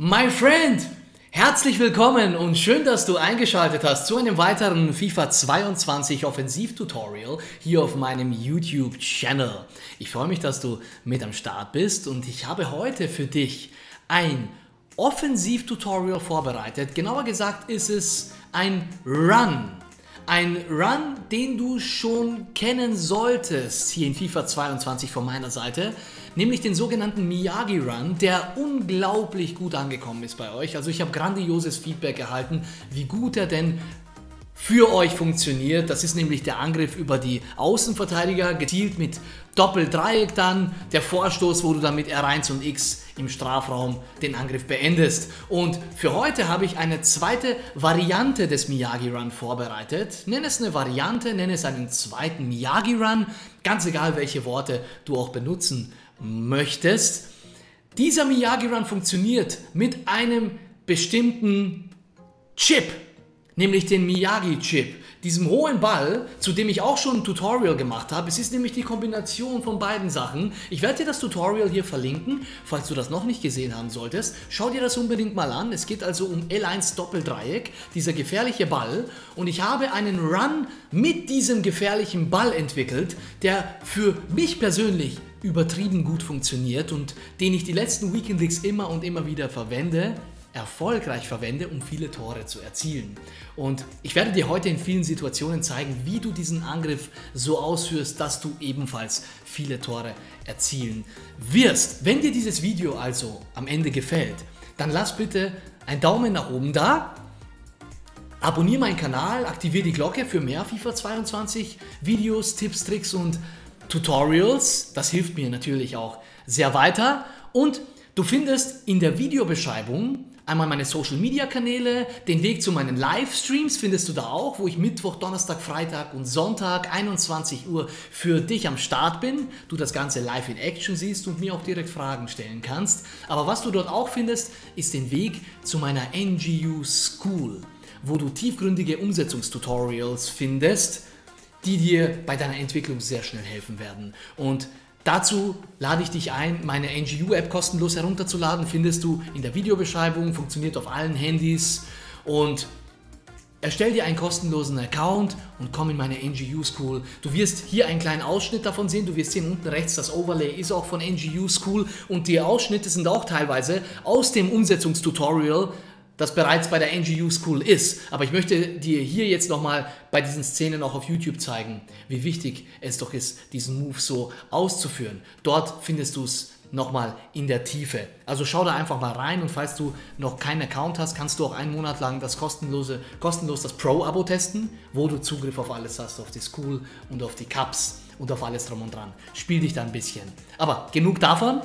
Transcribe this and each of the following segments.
My friend, herzlich willkommen und schön, dass du eingeschaltet hast zu einem weiteren FIFA 22 Offensiv-Tutorial hier auf meinem YouTube-Channel. Ich freue mich, dass du mit am Start bist und ich habe heute für dich ein Offensiv-Tutorial vorbereitet. Genauer gesagt ist es ein Run. Ein Run, den du schon kennen solltest hier in FIFA 22 von meiner Seite nämlich den sogenannten Miyagi Run, der unglaublich gut angekommen ist bei euch. Also ich habe grandioses Feedback erhalten, wie gut er denn für euch funktioniert. Das ist nämlich der Angriff über die Außenverteidiger, gezielt mit Doppel-Dreieck dann, der Vorstoß, wo du dann mit R1 und X im Strafraum den Angriff beendest. Und für heute habe ich eine zweite Variante des Miyagi-Run vorbereitet. Nenn es eine Variante, nenn es einen zweiten Miyagi-Run, ganz egal welche Worte du auch benutzen möchtest. Dieser Miyagi-Run funktioniert mit einem bestimmten Chip, nämlich den Miyagi-Chip. Diesem hohen Ball, zu dem ich auch schon ein Tutorial gemacht habe. Es ist nämlich die Kombination von beiden Sachen. Ich werde dir das Tutorial hier verlinken, falls du das noch nicht gesehen haben solltest. Schau dir das unbedingt mal an. Es geht also um L1 Doppeldreieck, dieser gefährliche Ball. Und ich habe einen Run mit diesem gefährlichen Ball entwickelt, der für mich persönlich übertrieben gut funktioniert und den ich die letzten Weekend Leagues immer und immer wieder verwende, erfolgreich verwende, um viele Tore zu erzielen. Und ich werde dir heute in vielen Situationen zeigen, wie du diesen Angriff so ausführst, dass du ebenfalls viele Tore erzielen wirst. Wenn dir dieses Video also am Ende gefällt, dann lass bitte einen Daumen nach oben da. Abonniere meinen Kanal, aktiviere die Glocke für mehr FIFA 22 Videos, Tipps, Tricks und Tutorials. Das hilft mir natürlich auch sehr weiter. Und du findest in der Videobeschreibung einmal meine Social Media Kanäle, den Weg zu meinen Livestreams findest du da auch, wo ich Mittwoch, Donnerstag, Freitag und Sonntag 21 Uhr für dich am Start bin. Du das Ganze live in Action siehst und mir auch direkt Fragen stellen kannst. Aber was du dort auch findest, ist den Weg zu meiner NGU School, wo du tiefgründige Umsetzungstutorials findest die dir bei deiner Entwicklung sehr schnell helfen werden. Und dazu lade ich dich ein, meine NGU-App kostenlos herunterzuladen. Findest du in der Videobeschreibung, funktioniert auf allen Handys und Erstell dir einen kostenlosen Account und komm in meine NGU School. Du wirst hier einen kleinen Ausschnitt davon sehen. Du wirst sehen unten rechts, das Overlay ist auch von NGU School und die Ausschnitte sind auch teilweise aus dem Umsetzungstutorial das bereits bei der NGU School ist. Aber ich möchte dir hier jetzt nochmal bei diesen Szenen auch auf YouTube zeigen, wie wichtig es doch ist, diesen Move so auszuführen. Dort findest du es nochmal in der Tiefe. Also schau da einfach mal rein und falls du noch keinen Account hast, kannst du auch einen Monat lang das kostenlose, kostenlos das Pro-Abo testen, wo du Zugriff auf alles hast, auf die School und auf die Cups und auf alles drum und dran. Spiel dich da ein bisschen. Aber genug davon.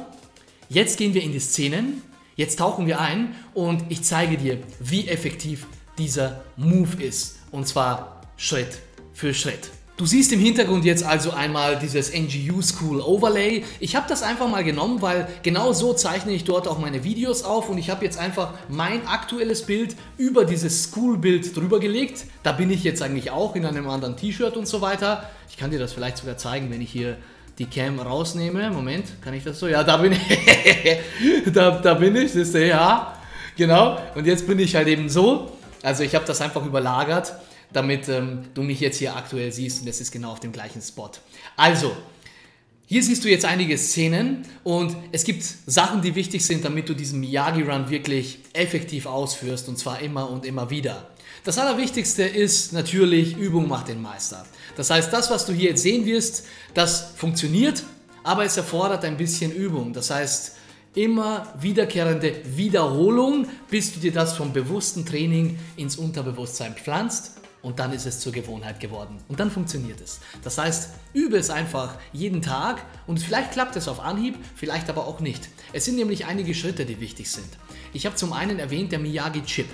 Jetzt gehen wir in die Szenen Jetzt tauchen wir ein und ich zeige dir, wie effektiv dieser Move ist. Und zwar Schritt für Schritt. Du siehst im Hintergrund jetzt also einmal dieses NGU School Overlay. Ich habe das einfach mal genommen, weil genau so zeichne ich dort auch meine Videos auf und ich habe jetzt einfach mein aktuelles Bild über dieses School-Bild drüber gelegt. Da bin ich jetzt eigentlich auch in einem anderen T-Shirt und so weiter. Ich kann dir das vielleicht sogar zeigen, wenn ich hier die Cam rausnehme. Moment, kann ich das so? Ja, da bin ich. da, da bin ich, das ist ja. Genau. Und jetzt bin ich halt eben so. Also ich habe das einfach überlagert, damit ähm, du mich jetzt hier aktuell siehst und das ist genau auf dem gleichen Spot. Also, hier siehst du jetzt einige Szenen und es gibt Sachen, die wichtig sind, damit du diesen Miyagi-Run wirklich effektiv ausführst und zwar immer und immer wieder. Das Allerwichtigste ist natürlich, Übung macht den Meister. Das heißt, das, was du hier jetzt sehen wirst, das funktioniert, aber es erfordert ein bisschen Übung. Das heißt, immer wiederkehrende Wiederholung, bis du dir das vom bewussten Training ins Unterbewusstsein pflanzt und dann ist es zur Gewohnheit geworden. Und dann funktioniert es. Das heißt, übe es einfach jeden Tag und vielleicht klappt es auf Anhieb, vielleicht aber auch nicht. Es sind nämlich einige Schritte, die wichtig sind. Ich habe zum einen erwähnt der Miyagi-Chip.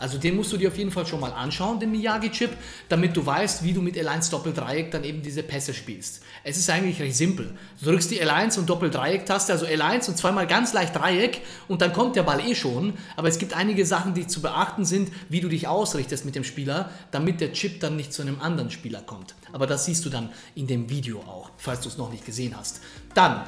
Also den musst du dir auf jeden Fall schon mal anschauen, den Miyagi-Chip, damit du weißt, wie du mit L1 Doppeldreieck dann eben diese Pässe spielst. Es ist eigentlich recht simpel. Du drückst die L1 und Doppeldreieck-Taste, also L1 und zweimal ganz leicht Dreieck und dann kommt der Ball eh schon. Aber es gibt einige Sachen, die zu beachten sind, wie du dich ausrichtest mit dem Spieler, damit der Chip dann nicht zu einem anderen Spieler kommt. Aber das siehst du dann in dem Video auch, falls du es noch nicht gesehen hast. Dann,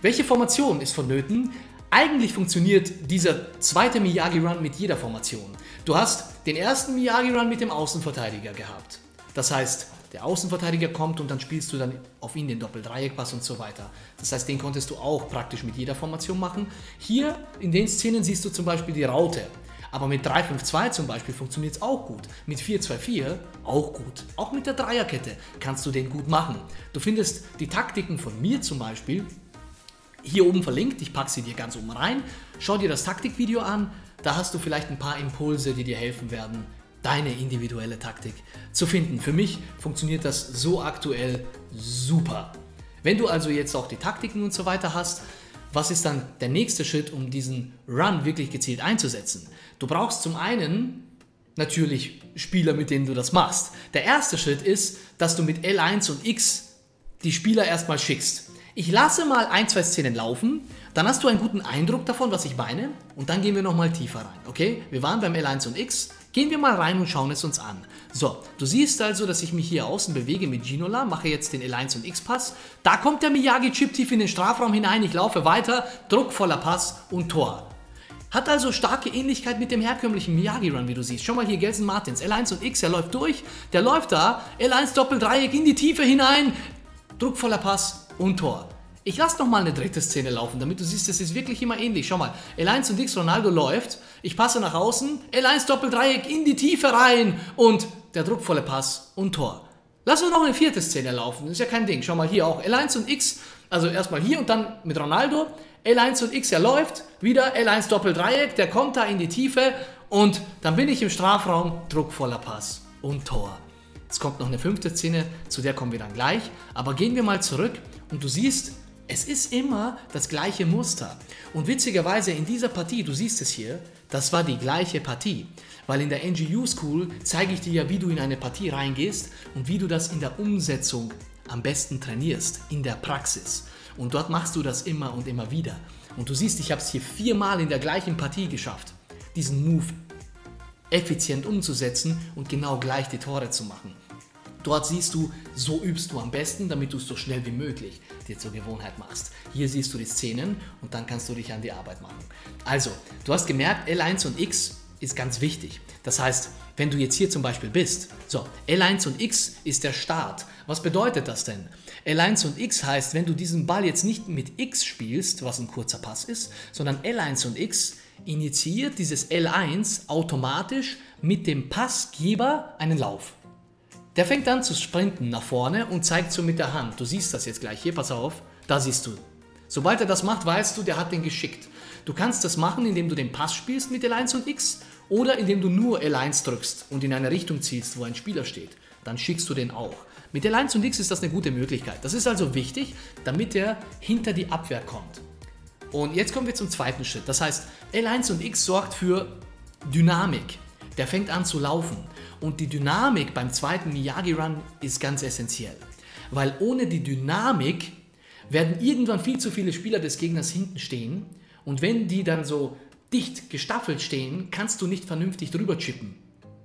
welche Formation ist vonnöten? Eigentlich funktioniert dieser zweite Miyagi-Run mit jeder Formation. Du hast den ersten Miyagi-Run mit dem Außenverteidiger gehabt. Das heißt, der Außenverteidiger kommt und dann spielst du dann auf ihn den Doppeldreieckpass und so weiter. Das heißt, den konntest du auch praktisch mit jeder Formation machen. Hier in den Szenen siehst du zum Beispiel die Raute. Aber mit 3-5-2 zum Beispiel funktioniert es auch gut. Mit 4-2-4 auch gut. Auch mit der Dreierkette kannst du den gut machen. Du findest die Taktiken von mir zum Beispiel hier oben verlinkt. Ich packe sie dir ganz oben rein. Schau dir das Taktikvideo an. Da hast du vielleicht ein paar Impulse, die dir helfen werden, deine individuelle Taktik zu finden. Für mich funktioniert das so aktuell super. Wenn du also jetzt auch die Taktiken und so weiter hast, was ist dann der nächste Schritt, um diesen Run wirklich gezielt einzusetzen? Du brauchst zum einen natürlich Spieler, mit denen du das machst. Der erste Schritt ist, dass du mit L1 und X die Spieler erstmal schickst. Ich lasse mal ein, zwei Szenen laufen, dann hast du einen guten Eindruck davon, was ich meine und dann gehen wir nochmal tiefer rein, okay? Wir waren beim L1 und X, gehen wir mal rein und schauen es uns an. So, du siehst also, dass ich mich hier außen bewege mit Ginola, mache jetzt den L1 und X-Pass. Da kommt der Miyagi-Chip tief in den Strafraum hinein, ich laufe weiter, druckvoller Pass und Tor. Hat also starke Ähnlichkeit mit dem herkömmlichen Miyagi-Run, wie du siehst. Schau mal hier, Gelsen Martins, L1 und X, er läuft durch, der läuft da, L1 Doppeldreieck in die Tiefe hinein, druckvoller Pass und Tor. Ich lasse noch mal eine dritte Szene laufen, damit du siehst, es ist wirklich immer ähnlich. Schau mal, L1 und X, Ronaldo läuft, ich passe nach außen, L1 Doppeldreieck in die Tiefe rein und der druckvolle Pass und Tor. Lass uns noch eine vierte Szene laufen, das ist ja kein Ding. Schau mal hier auch, L1 und X, also erstmal hier und dann mit Ronaldo, L1 und X, er läuft, wieder L1 Doppeldreieck, der kommt da in die Tiefe und dann bin ich im Strafraum, druckvoller Pass und Tor. Es kommt noch eine fünfte Szene, zu der kommen wir dann gleich, aber gehen wir mal zurück und du siehst, es ist immer das gleiche Muster. Und witzigerweise in dieser Partie, du siehst es hier, das war die gleiche Partie. Weil in der NGU School zeige ich dir ja, wie du in eine Partie reingehst und wie du das in der Umsetzung am besten trainierst, in der Praxis. Und dort machst du das immer und immer wieder. Und du siehst, ich habe es hier viermal in der gleichen Partie geschafft, diesen Move effizient umzusetzen und genau gleich die Tore zu machen. Dort siehst du, so übst du am besten, damit du es so schnell wie möglich dir zur Gewohnheit machst. Hier siehst du die Szenen und dann kannst du dich an die Arbeit machen. Also, du hast gemerkt, L1 und X ist ganz wichtig. Das heißt, wenn du jetzt hier zum Beispiel bist, so, L1 und X ist der Start. Was bedeutet das denn? L1 und X heißt, wenn du diesen Ball jetzt nicht mit X spielst, was ein kurzer Pass ist, sondern L1 und X initiiert dieses L1 automatisch mit dem Passgeber einen Lauf. Der fängt an zu sprinten nach vorne und zeigt so mit der Hand. Du siehst das jetzt gleich. Hier, pass auf. Da siehst du. Sobald er das macht, weißt du, der hat den geschickt. Du kannst das machen, indem du den Pass spielst mit L1 und X oder indem du nur L1 drückst und in eine Richtung ziehst, wo ein Spieler steht. Dann schickst du den auch. Mit L1 und X ist das eine gute Möglichkeit. Das ist also wichtig, damit er hinter die Abwehr kommt. Und jetzt kommen wir zum zweiten Schritt. Das heißt, L1 und X sorgt für Dynamik. Der fängt an zu laufen. Und die Dynamik beim zweiten Miyagi-Run ist ganz essentiell. Weil ohne die Dynamik werden irgendwann viel zu viele Spieler des Gegners hinten stehen. Und wenn die dann so dicht gestaffelt stehen, kannst du nicht vernünftig drüber chippen,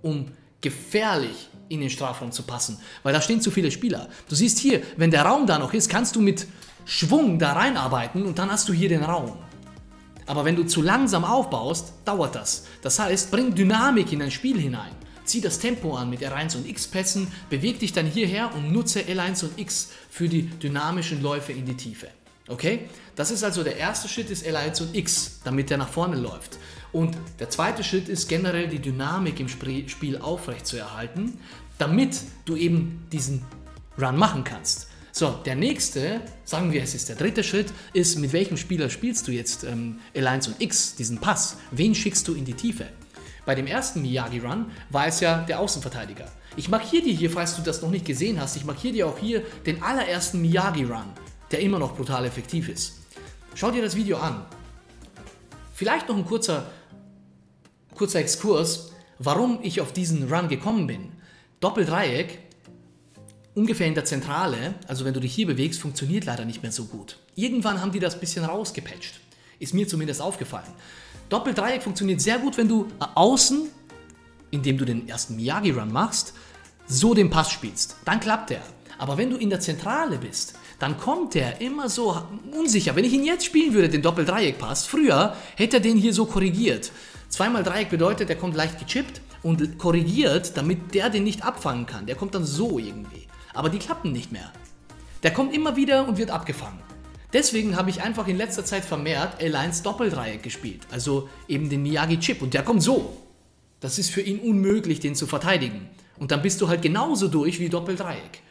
um gefährlich in den Strafraum zu passen, weil da stehen zu viele Spieler. Du siehst hier, wenn der Raum da noch ist, kannst du mit Schwung da reinarbeiten und dann hast du hier den Raum. Aber wenn du zu langsam aufbaust, dauert das. Das heißt, bring Dynamik in dein Spiel hinein. Zieh das Tempo an mit R1 und X-Pässen, beweg dich dann hierher und nutze L1 und X für die dynamischen Läufe in die Tiefe. Okay? Das ist also der erste Schritt ist L1 und X, damit der nach vorne läuft. Und der zweite Schritt ist generell die Dynamik im Spiel aufrecht zu erhalten, damit du eben diesen Run machen kannst. So, der nächste, sagen wir es ist der dritte Schritt, ist, mit welchem Spieler spielst du jetzt ähm, L1 und X, diesen Pass? Wen schickst du in die Tiefe? Bei dem ersten Miyagi-Run war es ja der Außenverteidiger. Ich markiere dir hier, falls du das noch nicht gesehen hast, ich markiere dir auch hier den allerersten Miyagi-Run, der immer noch brutal effektiv ist. Schau dir das Video an. Vielleicht noch ein kurzer, kurzer Exkurs, warum ich auf diesen Run gekommen bin. Doppeldreieck ungefähr in der Zentrale, also wenn du dich hier bewegst, funktioniert leider nicht mehr so gut. Irgendwann haben die das ein bisschen rausgepatcht. Ist mir zumindest aufgefallen. Doppeldreieck funktioniert sehr gut, wenn du außen, indem du den ersten Miyagi-Run machst, so den Pass spielst. Dann klappt der. Aber wenn du in der Zentrale bist, dann kommt er immer so unsicher. Wenn ich ihn jetzt spielen würde, den Doppel-Dreieck-Pass, früher hätte er den hier so korrigiert. Zweimal Dreieck bedeutet, er kommt leicht gechippt und korrigiert, damit der den nicht abfangen kann. Der kommt dann so irgendwie. Aber die klappen nicht mehr. Der kommt immer wieder und wird abgefangen. Deswegen habe ich einfach in letzter Zeit vermehrt L1 Doppeldreieck gespielt. Also eben den Miyagi-Chip. Und der kommt so. Das ist für ihn unmöglich, den zu verteidigen. Und dann bist du halt genauso durch wie Doppeldreieck.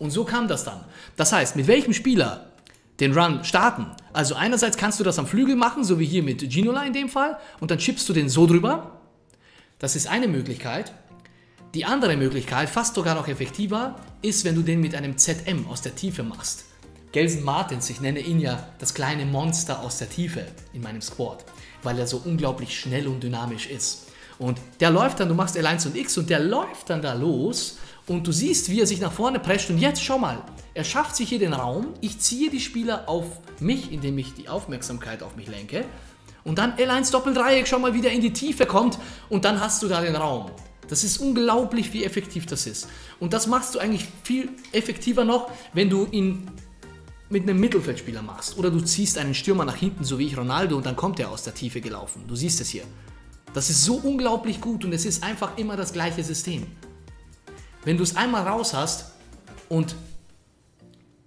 Und so kam das dann. Das heißt, mit welchem Spieler den Run starten? Also einerseits kannst du das am Flügel machen, so wie hier mit Ginola in dem Fall, und dann chippst du den so drüber. Das ist eine Möglichkeit. Die andere Möglichkeit, fast sogar noch effektiver, ist, wenn du den mit einem ZM aus der Tiefe machst. Gelsen Martins, ich nenne ihn ja das kleine Monster aus der Tiefe in meinem Squad, weil er so unglaublich schnell und dynamisch ist. Und der läuft dann, du machst L1 und X und der läuft dann da los und du siehst, wie er sich nach vorne prescht. Und jetzt schau mal, er schafft sich hier den Raum. Ich ziehe die Spieler auf mich, indem ich die Aufmerksamkeit auf mich lenke. Und dann L1 Doppeldreieck, schau mal, wie der in die Tiefe kommt. Und dann hast du da den Raum. Das ist unglaublich, wie effektiv das ist. Und das machst du eigentlich viel effektiver noch, wenn du ihn mit einem Mittelfeldspieler machst. Oder du ziehst einen Stürmer nach hinten, so wie ich Ronaldo, und dann kommt er aus der Tiefe gelaufen. Du siehst es hier. Das ist so unglaublich gut und es ist einfach immer das gleiche System. Wenn du es einmal raus hast und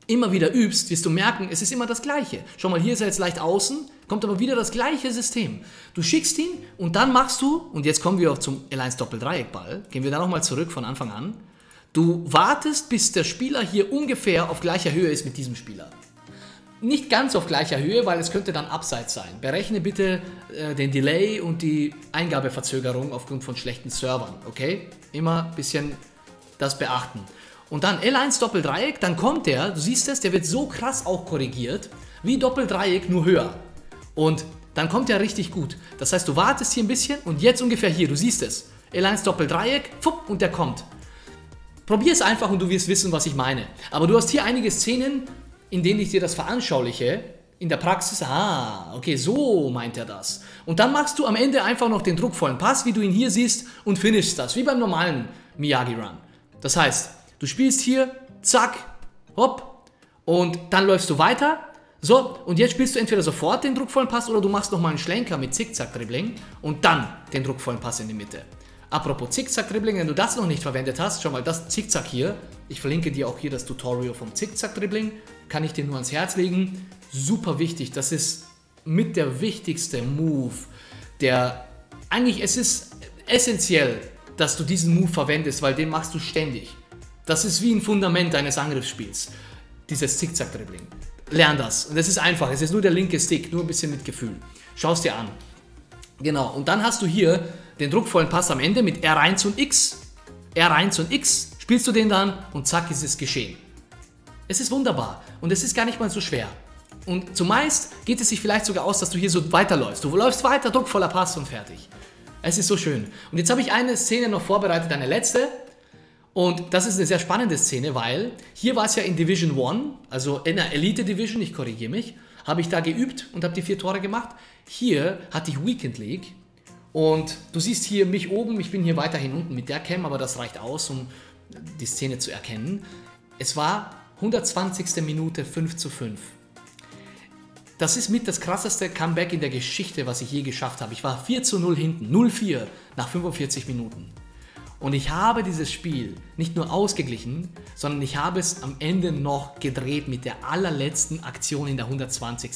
immer wieder übst, wirst du merken, es ist immer das Gleiche. Schau mal, hier ist er jetzt leicht außen, kommt aber wieder das gleiche System. Du schickst ihn und dann machst du, und jetzt kommen wir auch zum L1 Doppel-Dreieckball, gehen wir da nochmal zurück von Anfang an. Du wartest, bis der Spieler hier ungefähr auf gleicher Höhe ist mit diesem Spieler nicht ganz auf gleicher Höhe, weil es könnte dann abseits sein. Berechne bitte äh, den Delay und die Eingabeverzögerung aufgrund von schlechten Servern, okay? Immer ein bisschen das beachten. Und dann L1 Doppeldreieck, dann kommt der, du siehst es, der wird so krass auch korrigiert, wie Doppeldreieck, nur höher. Und dann kommt der richtig gut. Das heißt, du wartest hier ein bisschen und jetzt ungefähr hier, du siehst es. L1 Doppeldreieck, fupp, und der kommt. Probier es einfach und du wirst wissen, was ich meine. Aber du hast hier einige Szenen, in denen ich dir das veranschauliche, in der Praxis, ah, okay, so meint er das. Und dann machst du am Ende einfach noch den druckvollen Pass, wie du ihn hier siehst, und finishst das, wie beim normalen Miyagi-Run. Das heißt, du spielst hier, zack, hopp, und dann läufst du weiter. So, und jetzt spielst du entweder sofort den druckvollen Pass oder du machst nochmal einen Schlenker mit Zickzack-Dribbling und dann den druckvollen Pass in die Mitte. Apropos Zickzack-Dribbling, wenn du das noch nicht verwendet hast, schau mal, das Zickzack hier. Ich verlinke dir auch hier das Tutorial vom Zickzack-Dribbling kann ich dir nur ans Herz legen. Super wichtig. Das ist mit der wichtigste Move, der eigentlich es ist essentiell, dass du diesen Move verwendest, weil den machst du ständig. Das ist wie ein Fundament deines Angriffsspiels. Dieses Zickzack-Dribbling. Lern das. Und es ist einfach. Es ist nur der linke Stick, nur ein bisschen mit Gefühl. Schau es dir an. Genau. Und dann hast du hier den druckvollen Pass am Ende mit R1 und X. R1 und X spielst du den dann und zack ist es geschehen. Es ist wunderbar und es ist gar nicht mal so schwer. Und zumeist geht es sich vielleicht sogar aus, dass du hier so weiterläufst. Du läufst weiter, druckvoller Pass und fertig. Es ist so schön. Und jetzt habe ich eine Szene noch vorbereitet, eine letzte. Und das ist eine sehr spannende Szene, weil hier war es ja in Division 1, also in der Elite Division, ich korrigiere mich, habe ich da geübt und habe die vier Tore gemacht. Hier hatte ich Weekend League und du siehst hier mich oben, ich bin hier weiterhin unten mit der Cam, aber das reicht aus, um die Szene zu erkennen. Es war 120. Minute 5 zu 5. Das ist mit das krasseste Comeback in der Geschichte, was ich je geschafft habe. Ich war 4 zu 0 hinten, 0-4 nach 45 Minuten. Und ich habe dieses Spiel nicht nur ausgeglichen, sondern ich habe es am Ende noch gedreht mit der allerletzten Aktion in der 120.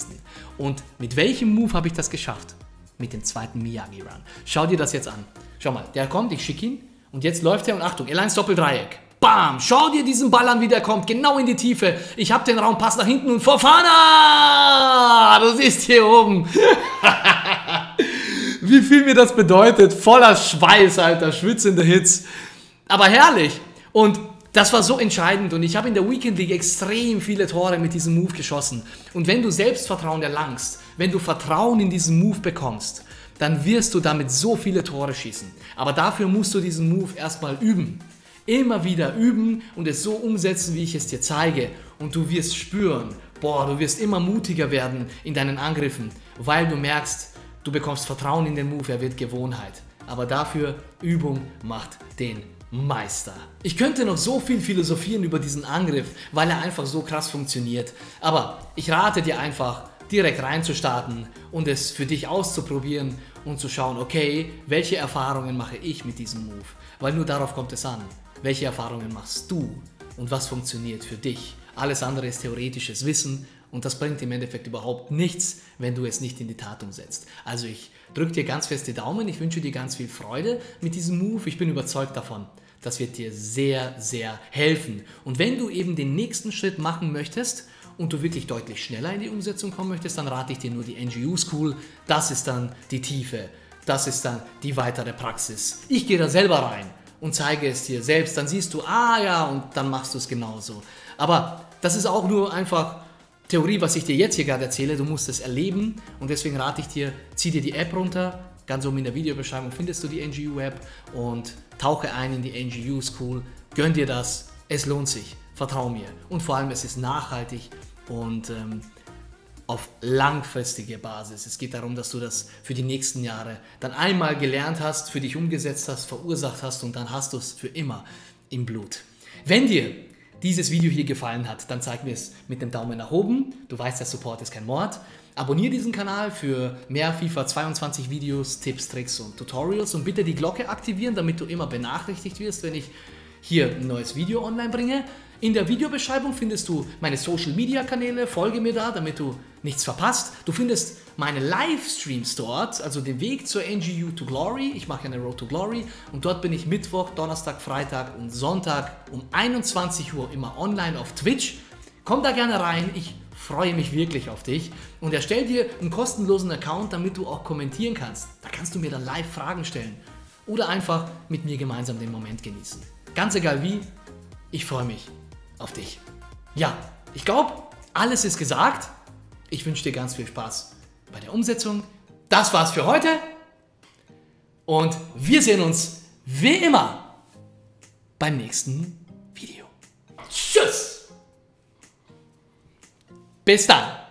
Und mit welchem Move habe ich das geschafft? Mit dem zweiten Miyagi-Run. Schau dir das jetzt an. Schau mal, der kommt, ich schicke ihn. Und jetzt läuft er und Achtung, L1 Doppeldreieck. Bam! Schau dir diesen Ball an, wie der kommt. Genau in die Tiefe. Ich habe den Raum, pass nach hinten und Fofana! Du siehst hier oben. wie viel mir das bedeutet. Voller Schweiß, Alter. Schwitzende Hits. Aber herrlich. Und das war so entscheidend und ich habe in der Weekend League extrem viele Tore mit diesem Move geschossen. Und wenn du Selbstvertrauen erlangst, wenn du Vertrauen in diesen Move bekommst, dann wirst du damit so viele Tore schießen. Aber dafür musst du diesen Move erstmal üben. Immer wieder üben und es so umsetzen, wie ich es dir zeige. Und du wirst spüren, boah, du wirst immer mutiger werden in deinen Angriffen, weil du merkst, du bekommst Vertrauen in den Move, er wird Gewohnheit. Aber dafür Übung macht den Meister. Ich könnte noch so viel philosophieren über diesen Angriff, weil er einfach so krass funktioniert. Aber ich rate dir einfach, direkt reinzustarten und es für dich auszuprobieren und zu schauen, okay, welche Erfahrungen mache ich mit diesem Move? Weil nur darauf kommt es an. Welche Erfahrungen machst du und was funktioniert für dich? Alles andere ist theoretisches Wissen und das bringt im Endeffekt überhaupt nichts, wenn du es nicht in die Tat umsetzt. Also ich drücke dir ganz fest die Daumen, ich wünsche dir ganz viel Freude mit diesem Move, ich bin überzeugt davon. Das wird dir sehr, sehr helfen. Und wenn du eben den nächsten Schritt machen möchtest und du wirklich deutlich schneller in die Umsetzung kommen möchtest, dann rate ich dir nur die NGU School. Das ist dann die Tiefe. Das ist dann die weitere Praxis. Ich gehe da selber rein und zeige es dir selbst. Dann siehst du, ah ja, und dann machst du es genauso. Aber das ist auch nur einfach Theorie, was ich dir jetzt hier gerade erzähle. Du musst es erleben und deswegen rate ich dir, zieh dir die App runter, Ganz oben in der Videobeschreibung findest du die NGU-App und tauche ein in die NGU School. Gönn dir das, es lohnt sich, vertrau mir. Und vor allem, es ist nachhaltig und ähm, auf langfristige Basis. Es geht darum, dass du das für die nächsten Jahre dann einmal gelernt hast, für dich umgesetzt hast, verursacht hast und dann hast du es für immer im Blut. Wenn dir dieses Video hier gefallen hat, dann zeig mir es mit dem Daumen nach oben. Du weißt, der Support ist kein Mord. Abonniere diesen Kanal für mehr FIFA 22 Videos, Tipps, Tricks und Tutorials und bitte die Glocke aktivieren, damit du immer benachrichtigt wirst, wenn ich hier ein neues Video online bringe. In der Videobeschreibung findest du meine Social Media Kanäle, folge mir da, damit du nichts verpasst. Du findest meine Livestreams dort, also den Weg zur NGU to Glory. Ich mache eine Road to Glory und dort bin ich Mittwoch, Donnerstag, Freitag und Sonntag um 21 Uhr immer online auf Twitch. Komm da gerne rein, ich freue mich wirklich auf dich und erstell dir einen kostenlosen Account, damit du auch kommentieren kannst. Da kannst du mir dann live Fragen stellen oder einfach mit mir gemeinsam den Moment genießen. Ganz egal wie, ich freue mich auf dich. Ja, ich glaube, alles ist gesagt. Ich wünsche dir ganz viel Spaß bei der Umsetzung. Das war's für heute und wir sehen uns wie immer beim nächsten Video. Tschüss! Bis dann!